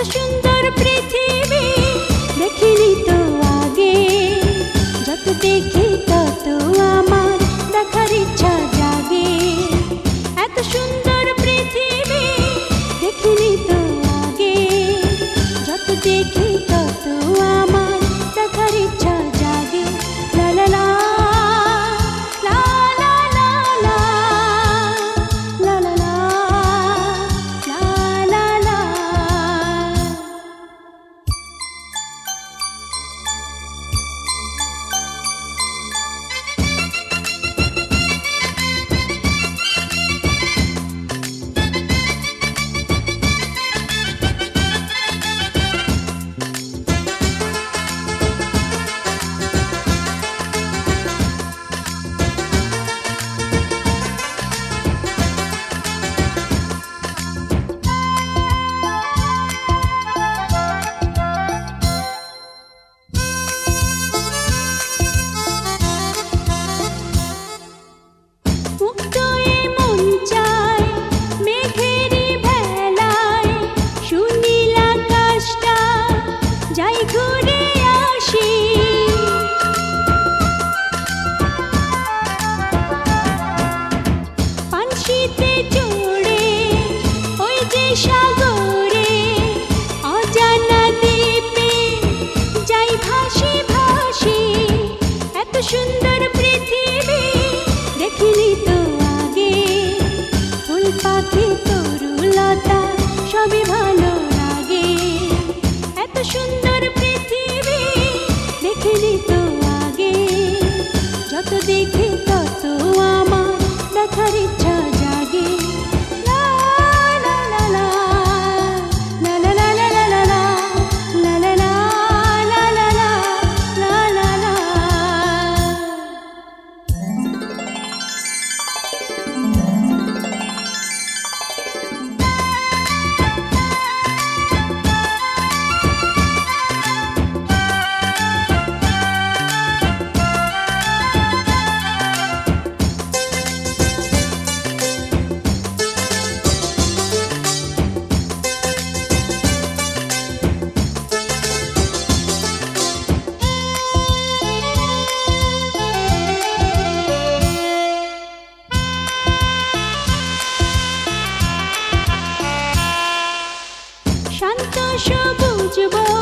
的选择 পাখি তরুলতা সবই ভালো লাগে। এত সুন্দর সবুজ বন।